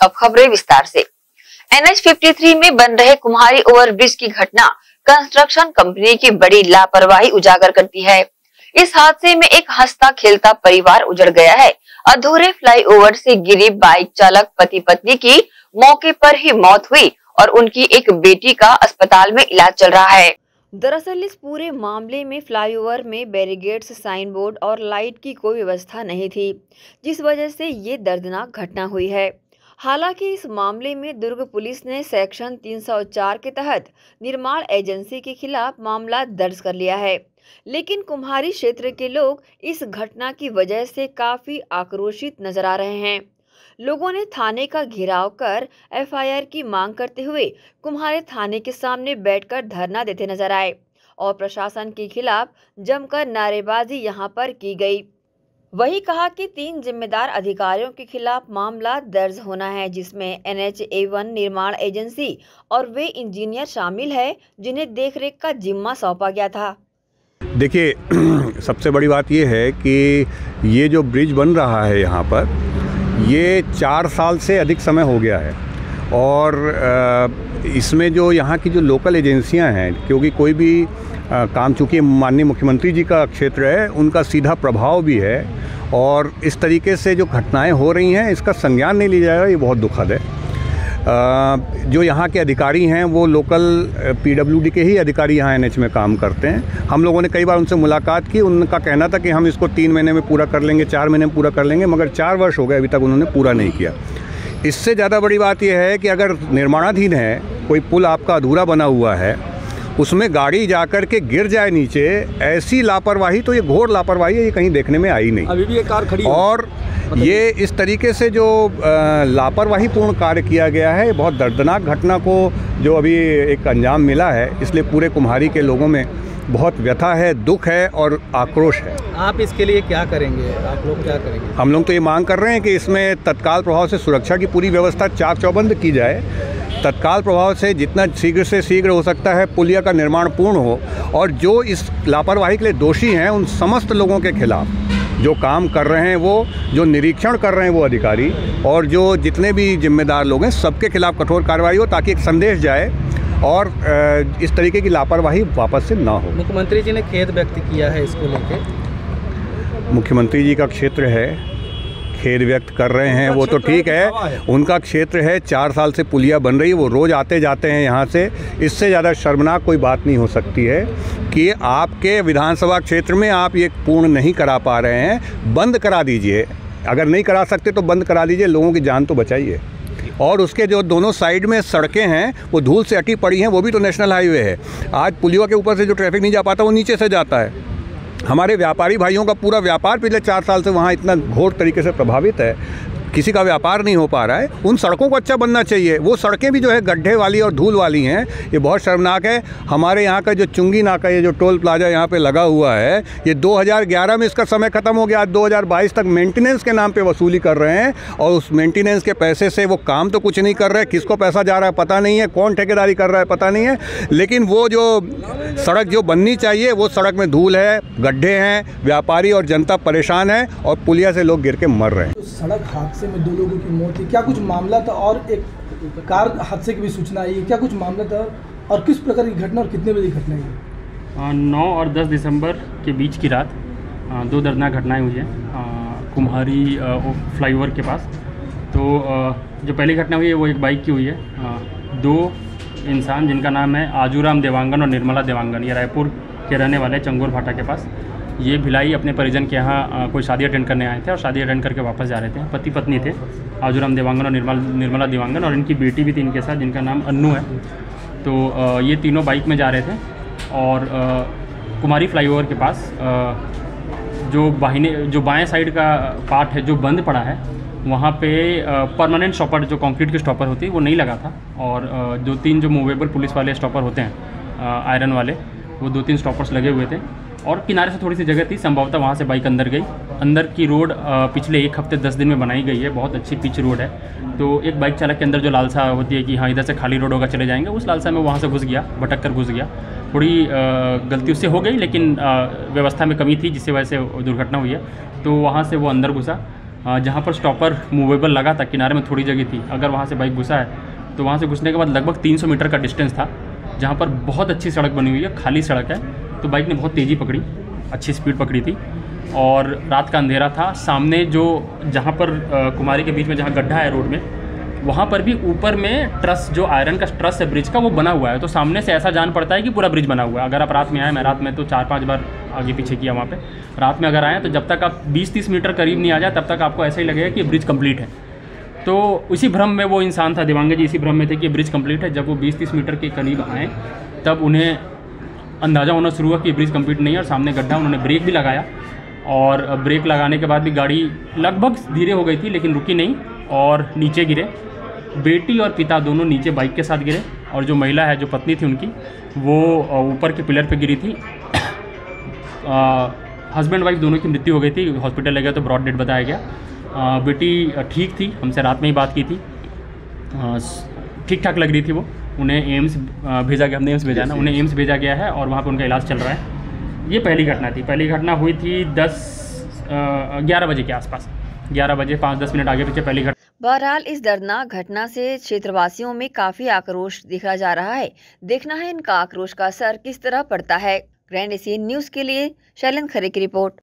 अब खबरें विस्तार से। एनएच 53 में बन रहे कुम्हारी ओवरब्रिज की घटना कंस्ट्रक्शन कंपनी की बड़ी लापरवाही उजागर करती है। इस हादसे में एक हंसता खेलता परिवार उजड़ गया है। अधूरे फ्लाईओवर से गिरी बाइक चालक पति पत्नी की मौके पर ही मौत हुई और उनकी एक बेटी का अस्पताल में इलाज चल रहा है। दरअसल इस पूरे मामले में फ्लाईओवर में बैरिगेड्स साइन बोर्ड और लाइट की कोई व्यवस्था नहीं थी, जिस वजह से ये दर्दनाक घटना हुई है। हालाँकि इस मामले में दुर्ग पुलिस ने सेक्शन 304 के तहत निर्माण एजेंसी के खिलाफ मामला दर्ज कर लिया है। लेकिन कुम्हारी क्षेत्र के लोग इस घटना की वजह से काफ़ी आक्रोशित नज़र आ रहे हैं। लोगों ने थाने का घेराव कर एफआईआर की मांग करते हुए कुम्हारे थाने के सामने बैठकर धरना देते नज़र आए और प्रशासन के खिलाफ जमकर नारेबाजी यहाँ पर की गई। वही कहा कि तीन जिम्मेदार अधिकारियों के खिलाफ मामला दर्ज होना है, जिसमें एनएच ए वन निर्माण एजेंसी और वे इंजीनियर शामिल है, जिन्हें देखरेख का जिम्मा सौंपा गया था। देखिए, सबसे बड़ी बात यह है कि ये जो ब्रिज बन रहा है यहाँ पर, ये चार साल से अधिक समय हो गया है। और इसमें जो यहाँ की जो लोकल एजेंसियाँ हैं, क्योंकि कोई भी काम चूँकि माननीय मुख्यमंत्री जी का क्षेत्र है उनका सीधा प्रभाव भी है और इस तरीके से जो घटनाएँ हो रही हैं इसका संज्ञान नहीं लिया जाएगा ये बहुत दुखद है। आ, जो यहाँ के अधिकारी हैं वो लोकल पीडब्ल्यूडी के ही अधिकारी यहाँ एनएच में काम करते हैं। हम लोगों ने कई बार उनसे मुलाकात की उनका कहना था कि हम इसको तीन महीने में पूरा कर लेंगे चार महीने में पूरा कर लेंगे मगर चार वर्ष हो गए अभी तक उन्होंने पूरा नहीं किया। इससे ज़्यादा बड़ी बात यह है कि अगर निर्माणाधीन है कोई पुल आपका अधूरा बना हुआ है उसमें गाड़ी जा कर के गिर जाए नीचे ऐसी लापरवाही तो ये घोर लापरवाही है ये कहीं देखने में आई नहीं। अभी भी ये कार खड़ी और ये इस तरीके से जो लापरवाही पूर्ण कार्य किया गया है बहुत दर्दनाक घटना को जो अभी एक अंजाम मिला है इसलिए पूरे कुम्हारी के लोगों में बहुत व्यथा है दुख है और आक्रोश है। आप इसके लिए क्या करेंगे? आप लोग क्या करेंगे? हम लोग तो ये मांग कर रहे हैं कि इसमें तत्काल प्रभाव से सुरक्षा की पूरी व्यवस्था चाक चौबंद की जाए तत्काल प्रभाव से जितना शीघ्र से शीघ्र हो सकता है पुलिया का निर्माण पूर्ण हो और जो इस लापरवाही के लिए दोषी हैं उन समस्त लोगों के खिलाफ़। जो काम कर रहे हैं वो जो निरीक्षण कर रहे हैं वो अधिकारी और जो जितने भी जिम्मेदार लोग हैं सबके खिलाफ कठोर कार्रवाई हो ताकि एक संदेश जाए और इस तरीके की लापरवाही वापस से ना हो। मुख्यमंत्री जी ने खेद व्यक्त किया है इसको लेकर मुख्यमंत्री जी का क्षेत्र है खेद व्यक्त कर रहे हैं वो तो ठीक है। उनका क्षेत्र है चार साल से पुलिया बन रही है वो रोज़ आते जाते हैं यहाँ से। इससे ज़्यादा शर्मनाक कोई बात नहीं हो सकती है कि आपके विधानसभा क्षेत्र में आप ये पूर्ण नहीं करा पा रहे हैं। बंद करा दीजिए। अगर नहीं करा सकते तो बंद करा दीजिए लोगों की जान तो बचाइए। और उसके जो दोनों साइड में सड़कें हैं वो धूल से अटी पड़ी हैं वो भी तो नेशनल हाईवे है। आज पुलिया के ऊपर से जो ट्रैफ़िक नहीं जा पाता वो नीचे से जाता है। हमारे व्यापारी भाइयों का पूरा व्यापार पिछले चार साल से वहाँ इतना घोर तरीके से प्रभावित है। किसी का व्यापार नहीं हो पा रहा है, उन सड़कों को अच्छा बनना चाहिए। वो सड़कें भी जो है गड्ढे वाली और धूल वाली हैं, ये बहुत शर्मनाक है। हमारे यहाँ का जो चुंगी नाका, ये जो टोल प्लाजा यहाँ पे लगा हुआ है, ये 2011 में इसका समय ख़त्म हो गया। आज 2022 तक मेंटेनेंस के नाम पे वसूली कर रहे हैं और उस मेंटेनेंस के पैसे से वो काम तो कुछ नहीं कर रहे। किसको पैसा जा रहा है पता नहीं है, कौन ठेकेदारी कर रहा है पता नहीं है। लेकिन वो जो सड़क जो बननी चाहिए, वो सड़क में धूल है, गड्ढे हैं, व्यापारी और जनता परेशान है और पुलिया से लोग गिर के मर रहे हैं। तो सड़क हादसे में दो लोगों की मौत थी क्या कुछ मामला था और एक कार हादसे की भी सूचना आई? है क्या कुछ मामला था और किस प्रकार की घटना और कितने बजे घटना है नौ और दस दिसंबर के बीच की रात दो दर्दनाक घटनाएँ हुई हैं कुम्हारी फ्लाईओवर के पास। तो जो पहली घटना हुई है, वो एक बाइक की हुई है। दो इंसान जिनका नाम है आजूराम देवांगन और निर्मला देवांगन, ये रायपुर के रहने वाले चंगोर भाटा के पास। ये भिलाई अपने परिजन के यहाँ कोई शादी अटेंड करने आए थे और शादी अटेंड करके वापस जा रहे थे। पति पत्नी थे, आजूराम देवांगन और निर्मल, निर्मला देवांगन और इनकी बेटी भी थी इनके साथ, जिनका नाम अन्नू है। तो ये तीनों बाइक में जा रहे थे और कुमारी फ्लाईओवर के पास जो बाहिने, जो बाएँ साइड का पार्ट है, जो बंद पड़ा है, वहाँ पे परमानेंट स्टॉपर, जो कंक्रीट के स्टॉपर होती है वो नहीं लगा था। और दो तीन जो मूवेबल पुलिस वाले स्टॉपर होते हैं आयरन वाले, वो दो तीन स्टॉपर्स लगे हुए थे। और किनारे से थोड़ी सी जगह थी, संभवतः वहाँ से बाइक अंदर गई। अंदर की रोड पिछले एक हफ़्ते, दस दिन में बनाई गई है। बहुत अच्छी पिच रोड है। तो एक बाइक चालक के अंदर जो लालसा होती है कि हाँ इधर से खाली रोड होगा, चले जाएँगे, उस लालसा में वहाँ से घुस गया भटक कर घुस गया। थोड़ी गलती उससे हो गई, लेकिन व्यवस्था में कमी थी, जिससे वजह से दुर्घटना हुई है। तो वहाँ से वो अंदर घुसा। जहाँ पर स्टॉपर मूवेबल लगा था, किनारे में थोड़ी जगह थी। अगर वहाँ से बाइक घुसा है तो वहाँ से घुसने के बाद लगभग 300 मीटर का डिस्टेंस था, जहाँ पर बहुत अच्छी सड़क बनी हुई है, खाली सड़क है। तो बाइक ने बहुत तेज़ी पकड़ी, अच्छी स्पीड पकड़ी थी और रात का अंधेरा था। सामने जो, जहाँ पर कुमारी के बीच में जहाँ गड्ढा है रोड में, वहाँ पर भी ऊपर में ट्रस, जो आयरन का ट्रस है ब्रिज का, वो बना हुआ है। तो सामने से ऐसा जान पड़ता है कि पूरा ब्रिज बना हुआ है। अगर आप रात में आए, मैं रात में तो चार पाँच बार आगे पीछे किया वहाँ पे। रात में अगर आए तो जब तक आप 20-30 मीटर करीब नहीं आ जाए, तब तक आपको ऐसा ही लगेगा कि ब्रिज कंप्लीट है। तो उसी भ्रम में वो इंसान था, दिवांगे जी इसी भ्रम में थे कि ब्रिज कंप्लीट है। जब वो बीस तीस मीटर के करीब आएँ, तब उन्हें अंदाज़ा होना शुरू हुआ कि ब्रिज कंप्लीट नहीं है और सामने गड्ढा उन्होंने ब्रेक भी लगाया। और ब्रेक लगाने के बाद भी गाड़ी लगभग धीरे हो गई थी लेकिन रुकी नहीं और नीचे गिरे। बेटी और पिता दोनों नीचे बाइक के साथ गिरे और जो महिला है जो पत्नी थी उनकी वो ऊपर के पिलर पे गिरी थी। हस्बैंड वाइफ दोनों की मृत्यु हो गई थी हॉस्पिटल ले गया तो ब्रॉड डेड बताया गया। अ, बेटी ठीक थी हमसे रात में ही बात की थी। ठीक ठाक लग रही थी वो। उन्हें एम्स भेजा गया हमने एम्स भेजा ना उन्हें एम्स भेजा गया है और वहाँ पर उनका इलाज चल रहा है। ये पहली घटना थी। पहली घटना हुई थी दस ग्यारह बजे के आसपास। ग्यारह बजे पाँच दस मिनट आगे पीछे पहली घटना बहरहाल इस दर्दनाक घटना से क्षेत्रवासियों में काफ़ी आक्रोश दिखा जा रहा है। देखना है इनका आक्रोश का असर किस तरह पड़ता है। ग्रैंड एशियन न्यूज़ के लिए शैलन खरे की रिपोर्ट।